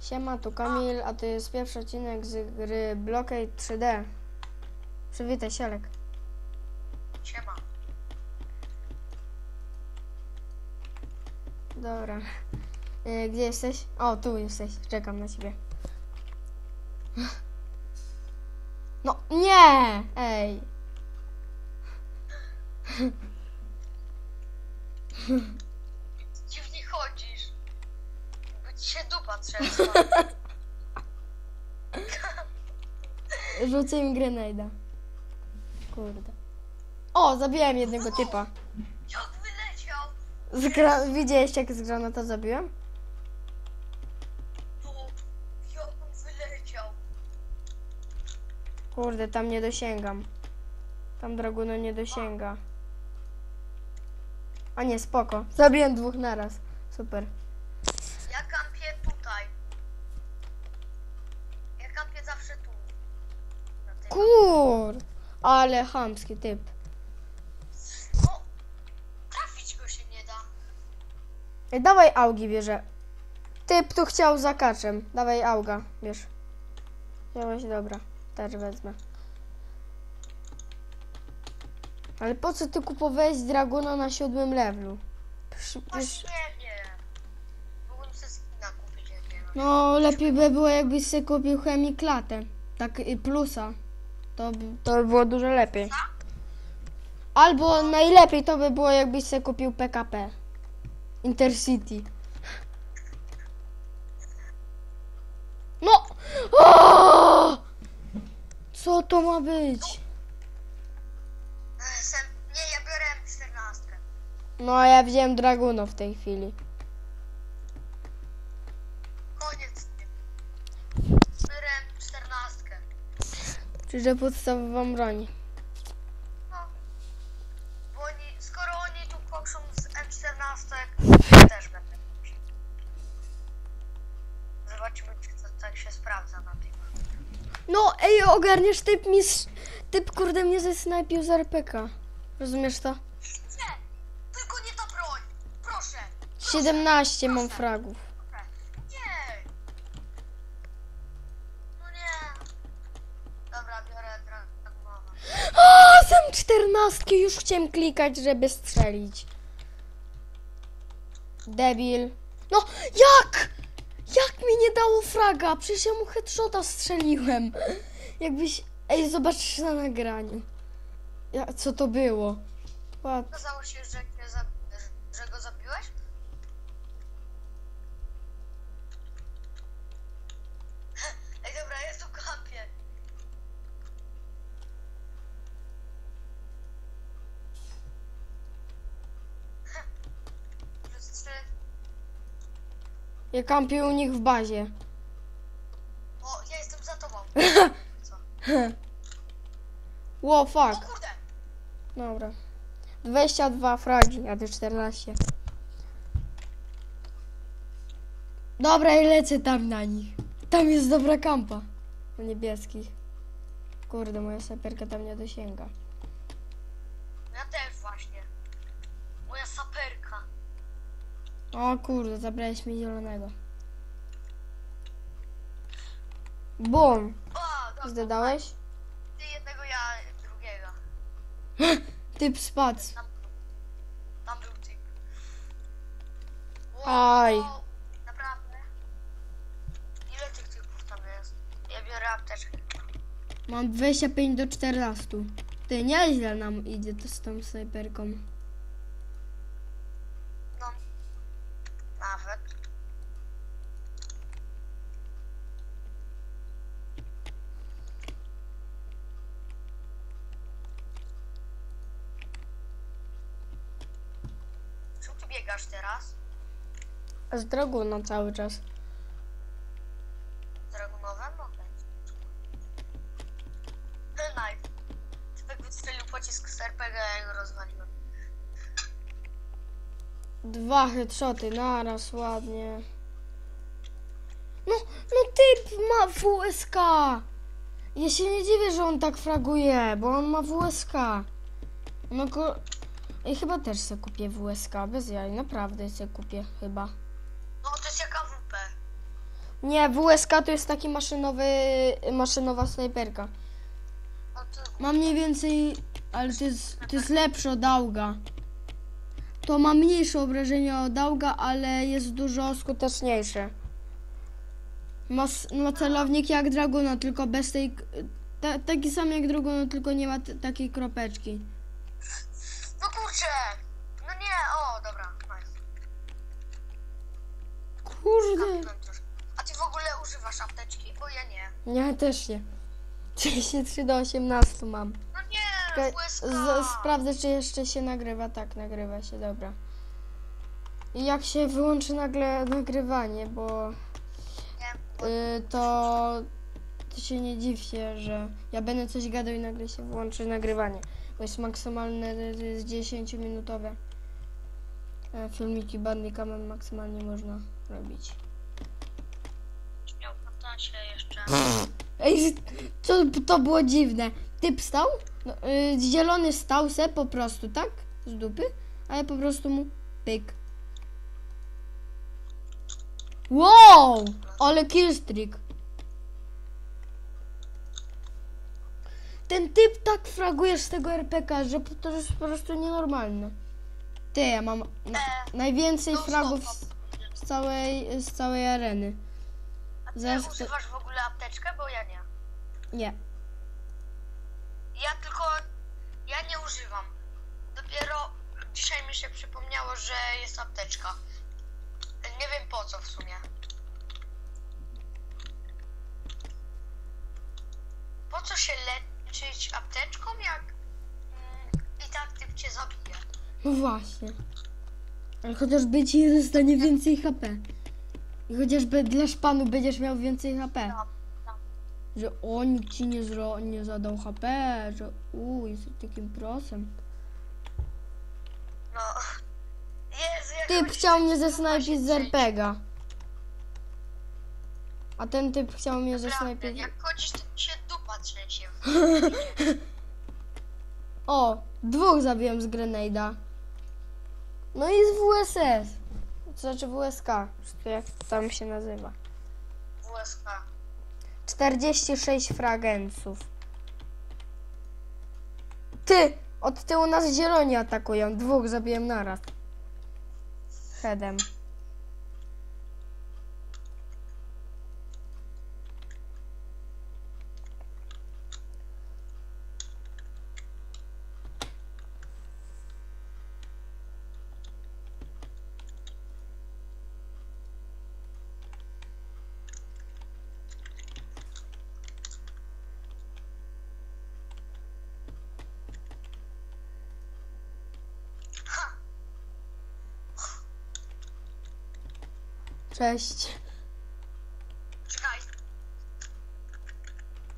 Siema, tu Kamil, a to jest pierwszy odcinek z gry Blockade 3D. Przywitaj się, Alek. Siema. Dobra. Y, Gdzie jesteś? O, tu jesteś. Czekam na ciebie. No, nie! Ej. Dziwnie chodzisz. Trzęsła. Rzucę im grenada. Kurde. O, zabiłem jednego typa. Jak wyleciał? Z gra... Widziałeś jak z granata zabiłem? To jak on wyleciał? Kurde, tam nie dosięgam. Tam Draguno nie dosięga. A nie, spoko. Zabiłem dwóch naraz. Super. Ja kampię tutaj. Ja kampię zawsze tu. Na tym. Kur! Ale chamski typ. O! Trafić go się nie da. Ej, dawaj augi bierze. Typ tu chciał za kaczem. Dawaj auga, bierz. Wziąłeś, dobra. Też wezmę. Ale po co ty kupowałeś Dragona na siódmym levelu? Psz, psz, nie wiem. Mogłem sobie skina kupić no, lepiej by było jakbyś sobie kupił chemiklatę. Tak i plusa. To, by- to by było dużo lepiej. Albo najlepiej to by było jakbyś sobie kupił PKP. Intercity. No! O! Co to ma być? Ech, Sem... Nie, ja biorę M14. No a ja wziąłem Draguno w tej chwili. Koniec z tym. Biorę M14. Czyli podstawową broń. No. Bo oni, skoro oni tu pokrzą z M14, ja też będę. mieć. Zobaczymy, czy to tak się sprawdza na tym. No ej, ogarniesz typ mi... Typ kurde mnie zesnajpił z RPK. Rozumiesz to? Nie! Tylko nie ta broń! Proszę! 17 mam fragów. Proszę. Nie! No nie! Dobra, biorę Dragonowa. O, 14 już chciałem klikać, żeby strzelić. Debil. No, jak? Jak mi nie dało fraga? Przecież ja mu headshota strzeliłem. Jakbyś... Ej, zobacz na nagraniu. Ja, co to było? What? Okazało się, że, że go zabiłeś? Ej, dobra, jest tu kampie. Plus trzy. Ja kampię u nich w bazie. O, ja jestem za tobą. Co? Ło, O fuck. kurde! Dobra. 22 fragi, a ty 14. Dobra, i lecę tam na nich. Tam jest dobra kampa. Na niebieskich. Kurde, moja saperka tam nie dosięga. Ja też właśnie. Moja saperka. O kurde, zabrałeś mi zielonego. Bum! O, dobra. Ty jednego, ja drugiego. Typ spadł. Tam, tam był typ. Wow, Aj. Naprawdę? Ile tych typów tam jest? Ja biorę apteczkę. Mam 25 do 14. Ty, nieźle nam idzie to z tą snajperką. No. Nawet. Czemu ty biegasz teraz? Z drogą cały czas. Dragunowem? Okej. Knife. Typek wystrzelił pocisk z RPG, a ja go rozwaliłem. Dwa headshoty naraz, ładnie. No, no typ ma WSK. Ja się nie dziwię, że on tak fraguje, bo on ma WSK. No go... I chyba też sobie kupię WSK, bez jaj, naprawdę sobie kupię, chyba. No to jest jaka WP? Nie, WSK to jest taki maszynowy, maszynowa snajperka. No to Ma mniej więcej, ale to jest, to jest lepsze od Auga. To ma mniejsze obrażenia od Auga, ale jest dużo skuteczniejsze. Ma, ma celownik jak Draguna, tylko bez tej... Ta, taki sam jak Draguna, tylko nie ma t- takiej kropeczki. No kurczę! No nie, o, dobra, nice. Kurde. Kapnąłem troszkę. A ty w ogóle używasz apteczki? Bo ja nie. Ja też nie. 33 do 18 mam. No nie, Czekaj, z, sprawdzę, czy jeszcze się nagrywa. Tak, nagrywa się, dobra. I jak się wyłączy nagle nagrywanie, bo Nie, y, to, to się nie dziw się, że ja będę coś gadał i nagle się włączy nagrywanie. Bo jest maksymalne y, z 10-minutowe. E, Filmiki Bandicamem maksymalnie można robić. się jeszcze. Ej, to, to było dziwne. Typ stał, no, y, zielony stał se po prostu, tak? Z dupy, a ja po prostu mu pyk. Wow! Ale killstreak. Ten typ tak fraguje z tego RPK, że to jest po prostu nienormalne. Ty, ja mam na, najwięcej no fragów z, z, całej, z całej areny. A ty Zaraz używasz w ogóle apteczkę? Bo ja nie. Nie. Ja tylko, ja nie używam. Dopiero dzisiaj mi się przypomniało, że jest apteczka. Nie wiem po co w sumie. Po co się leczyć apteczką, jak mm, i tak typ cię zabije? No właśnie. Ale chociażby ci zostanie więcej HP. I chociażby dla szpanu będziesz miał więcej HP. No, no. Że o, nikt ci nie, zro, nie zadał HP, że u, jesteś takim prosem. no. Jezu, Typ chciał mnie zesnajpić z RPGa. A ten typ chciał mnie Naprawdę, zesnajpić. Jak chodzisz, O, dwóch zabiłem z Grenada. No i z WSS. To znaczy WSK, jak tam się nazywa. WSK. 46 fragenców. Ty! Od tyłu nas zieloni atakują. Dwóch zabiłem naraz. Headem. Cześć. Czekaj.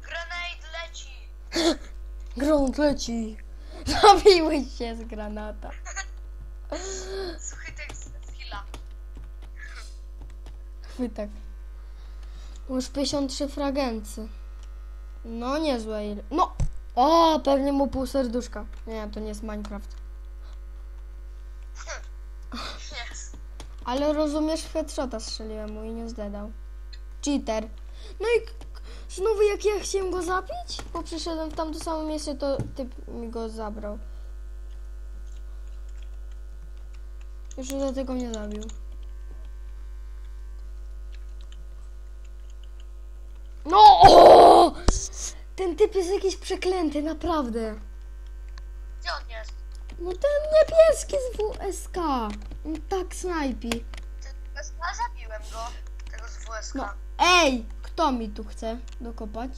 Grenade leci. Grunt leci. Zabiłeś się z granata. Suchy tekst skilla. Chwytak. Już 53 fragency. No niezłe ile. No! O, pewnie mu pół serduszka. Nie, to nie jest Minecraft. Jest. Ale rozumiesz, headshota strzeliłem mu i nie zdedał. Cheater. No i znowu jak ja chciałem go zabić, bo przyszedłem w tamto samo miejsce, to typ mi go zabrał. Już do tego mnie zabił. No! O! Ten typ jest jakiś przeklęty, naprawdę. Gdzie on jest? No ten niebieski z WSK. On tak snajpi. Ja zabiłem go. Tego z WSK. No, ej! Kto mi tu chce dokopać?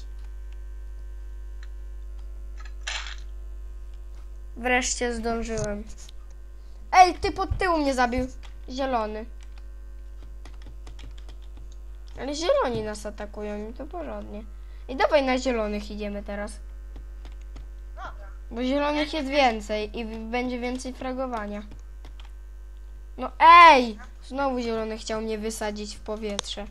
Wreszcie zdążyłem. Ej, ty pod tyłu mnie zabił. Zielony. Ale zieloni nas atakują i to porządnie. I dawaj na zielonych idziemy teraz. Dobra. Bo zielonych jest więcej i będzie więcej fragowania. No ej! Znowu zielony chciał mnie wysadzić w powietrze.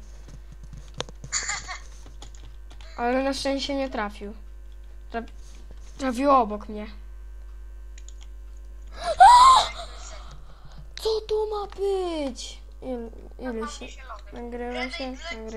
Ale na szczęście nie trafił. Tra trafił obok mnie. Co to ma być? Il ile się nagrywa się? Nagrywa.